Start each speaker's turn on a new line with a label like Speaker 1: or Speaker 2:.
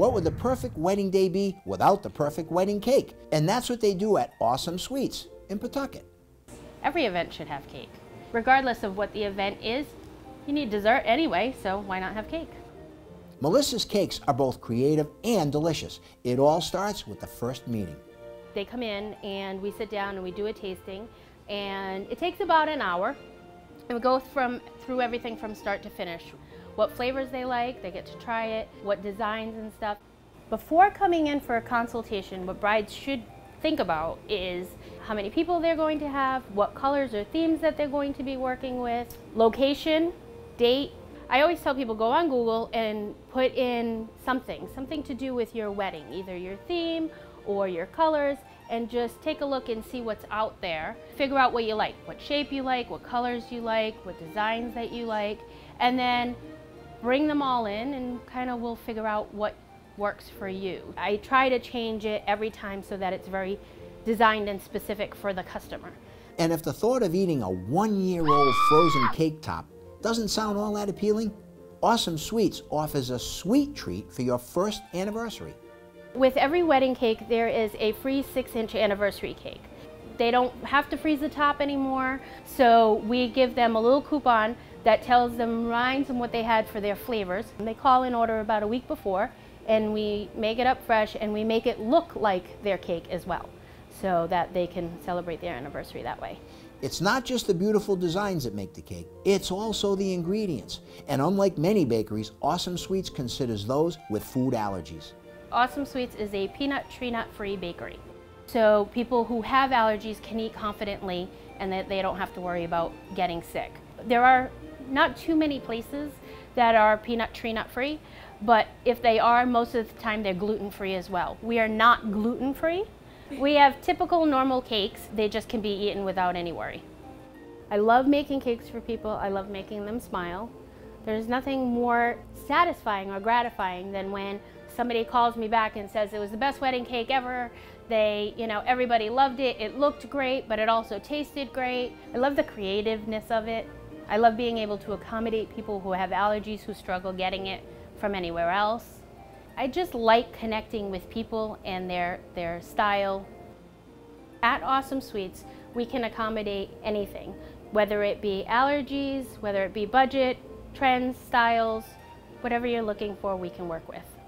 Speaker 1: What would the perfect wedding day be without the perfect wedding cake? And that's what they do at Awsome Sweets in Pawtucket.
Speaker 2: Every event should have cake. Regardless of what the event is, you need dessert anyway, so why not have cake?
Speaker 1: Melissa's cakes are both creative and delicious. It all starts with the first meeting.
Speaker 2: They come in and we sit down and we do a tasting and it takes about an hour and we go from through everything from start to finish. What flavors they like, they get to try it, what designs and stuff. Before coming in for a consultation, what brides should think about is how many people they're going to have, what colors or themes that they're going to be working with, location, date. I always tell people go on Google and put in something, something to do with your wedding, either your theme or your colors, and just take a look and see what's out there. Figure out what you like, what shape you like, what colors you like, what designs that you like, and then bring them all in and kind of we'll figure out what works for you. I try to change it every time so that it's very designed and specific for the customer.
Speaker 1: And if the thought of eating a one-year-old frozen cake top doesn't sound all that appealing, Awsome Sweets offers a sweet treat for your first anniversary.
Speaker 2: With every wedding cake, there is a free six inch anniversary cake. They don't have to freeze the top anymore, so we give them a little coupon that tells them rinds and what they had for their flavors. And they call in order about a week before, and we make it up fresh and we make it look like their cake as well, so that they can celebrate their anniversary that way.
Speaker 1: It's not just the beautiful designs that make the cake, it's also the ingredients. And unlike many bakeries, Awsome Sweets considers those with food allergies.
Speaker 2: Awsome Sweets is a peanut tree nut free bakery. So people who have allergies can eat confidently and that they don't have to worry about getting sick. There are not too many places that are peanut tree nut free, but if they are, most of the time they're gluten free as well. We are not gluten free. We have typical normal cakes, they just can be eaten without any worry. I love making cakes for people, I love making them smile. There's nothing more satisfying or gratifying than when somebody calls me back and says it was the best wedding cake ever. They, you know, everybody loved it. It looked great, but it also tasted great. I love the creativeness of it. I love being able to accommodate people who have allergies who struggle getting it from anywhere else. I just like connecting with people and their, their style. At Awsome Sweets, we can accommodate anything, whether it be allergies, whether it be budget, trends, styles, whatever you're looking for, we can work with.